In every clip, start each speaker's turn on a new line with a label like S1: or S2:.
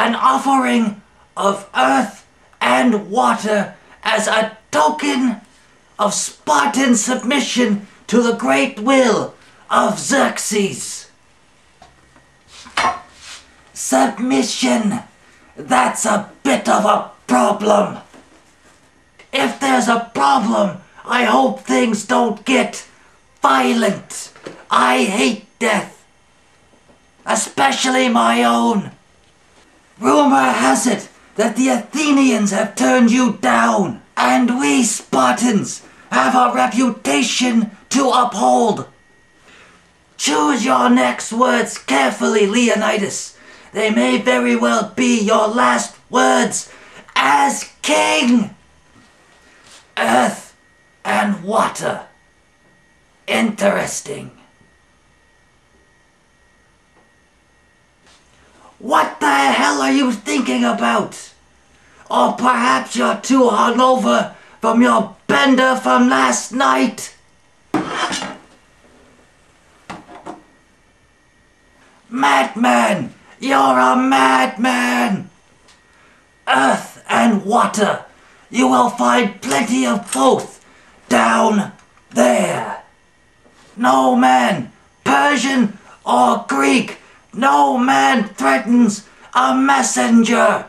S1: an offering of earth and water as a token of Spartan submission to the great will of Xerxes. Submission. That's a bit of a problem. If there's a problem, I hope things don't get violent. I hate death. Especially my own. Rumor has it that the Athenians have turned you down, and we Spartans have a reputation to uphold. Choose your next words carefully, Leonidas. They may very well be your last words as king. Earth and water. Interesting. What the hell are you thinking about? Or perhaps you're too hungover from your bender from last night? Madman! You're a madman! Earth and water. You will find plenty of both down there. No man, Persian or Greek, no man threatens a messenger.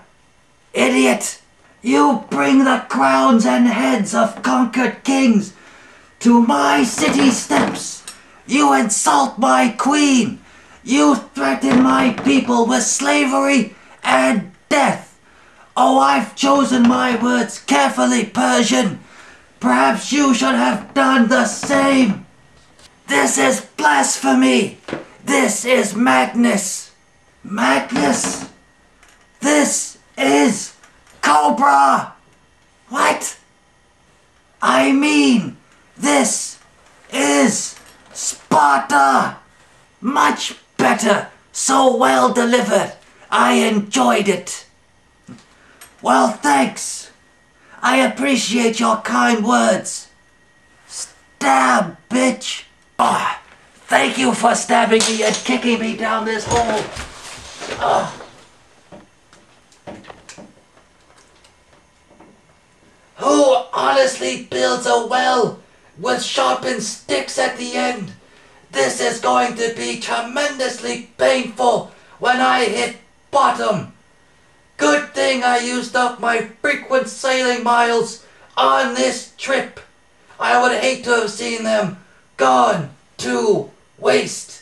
S1: Idiot! You bring the crowns and heads of conquered kings to my city steps. You insult my queen. You threaten my people with slavery and death. Oh, I've chosen my words carefully, Persian. Perhaps you should have done the same. This is blasphemy. This is madness. Madness. This is Cobra. What? I mean, this is Sparta. Much better. So well delivered. I enjoyed it. Well, thanks. I appreciate your kind words. Stab, bitch. Thank you for stabbing me and kicking me down this hole. Ah. Who honestly builds a well with sharpened sticks at the end? This is going to be tremendously painful when I hit bottom. Good thing I used up my frequent sailing miles on this trip. I would hate to have seen them gone to waste.